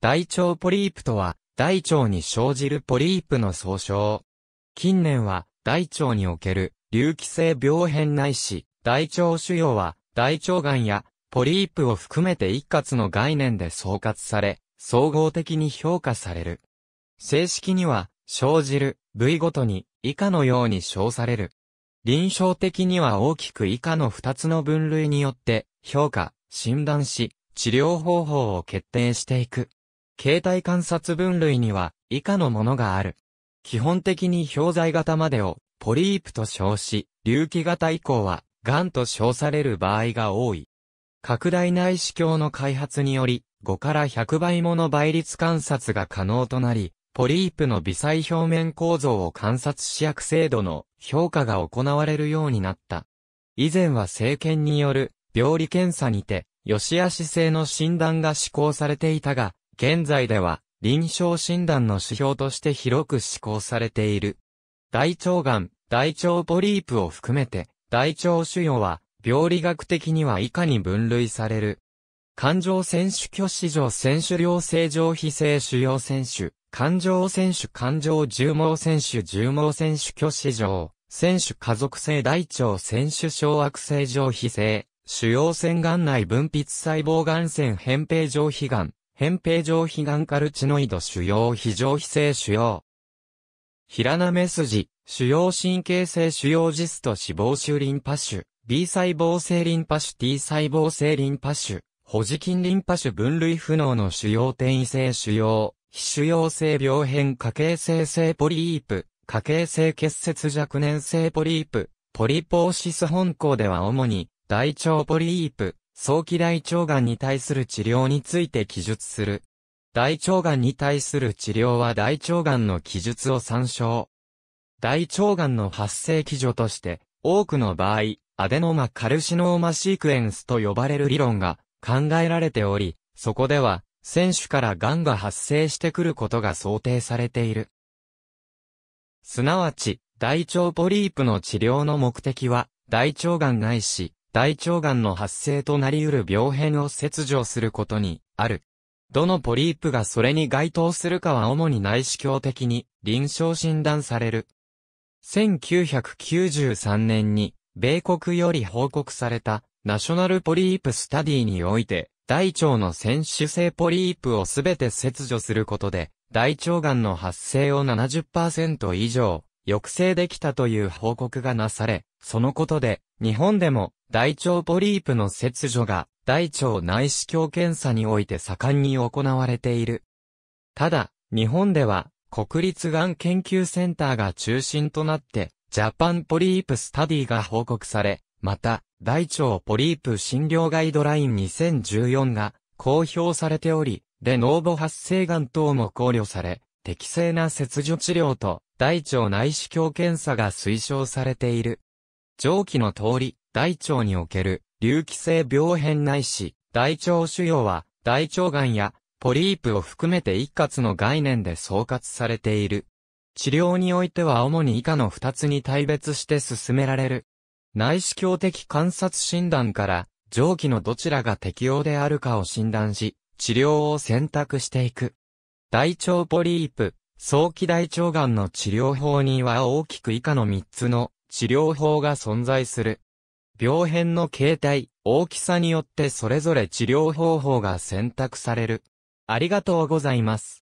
大腸ポリープとは、大腸に生じるポリープの総称。近年は、大腸における、隆起性病変ないし、大腸腫瘍は、大腸癌や、ポリープを含めて一括の概念で総括され、総合的に評価される。正式には、生じる部位ごとに以下のように称される。臨床的には大きく以下の二つの分類によって評価、診断し、治療方法を決定していく。形態観察分類には以下のものがある。基本的に表在型までをポリープと称し、隆起型以降は癌と称される場合が多い。拡大内視鏡の開発により、5から100倍もの倍率観察が可能となり、ポリープの微細表面構造を観察し薬精度の評価が行われるようになった。以前は政権による病理検査にて、良し悪し性の診断が施行されていたが、現在では臨床診断の指標として広く施行されている。大腸がん、大腸ポリープを含めて、大腸腫瘍は病理学的には以下に分類される。感情選手挙市場選手量正常非正主要選手、感情選手感情重毛選手重毛選手挙市場、選手家族性大腸選手小悪性上非性、主要腺がん内分泌細胞がん腺扁平上皮がん、扁平上皮がんカルチノイド主要非常非性主要。平なめ筋、主要神経性主要ジスト脂肪腫リンパ腫、B 細胞性リンパ腫 T 細胞性リンパ腫、保持筋リンパ腫分類不能の主要転移性主要、非主要性病変家系性性ポリープ、家系性結節若年性ポリープ、ポリポーシス本校では主に大腸ポリープ、早期大腸がんに対する治療について記述する。大腸がんに対する治療は大腸がんの記述を参照。大腸がんの発生基準として、多くの場合、アデノマカルシノーマシークエンスと呼ばれる理論が考えられており、そこでは、選手から癌が発生してくることが想定されている。すなわち、大腸ポリープの治療の目的は、大腸癌ないし、大腸癌の発生となり得る病変を切除することにある。どのポリープがそれに該当するかは主に内視鏡的に臨床診断される。1993年に米国より報告されたナショナルポリープスタディにおいて大腸の選手性ポリープをすべて切除することで大腸がんの発生を70%以上抑制できたという報告がなされ、そのことで日本でも大腸ポリープの切除が大腸内視鏡検査において盛んに行われている。ただ、日本では国立がん研究センターが中心となって、ジャパンポリープスタディが報告され、また、大腸ポリープ診療ガイドライン2014が公表されており、 de novo 発生がん等も考慮され、適正な切除治療と大腸内視鏡検査が推奨されている。上記の通り、大腸における隆起性病変ないし、大腸腫瘍は大腸がんやポリープを含めて一括の概念で総括されている。治療においては主に以下の二つに大別して進められる。内視鏡的観察診断から、上記のどちらが適用であるかを診断し、治療を選択していく。大腸ポリープ、早期大腸がんの治療法には大きく以下の三つの治療法が存在する。病変の形態、大きさによってそれぞれ治療方法が選択される。ありがとうございます。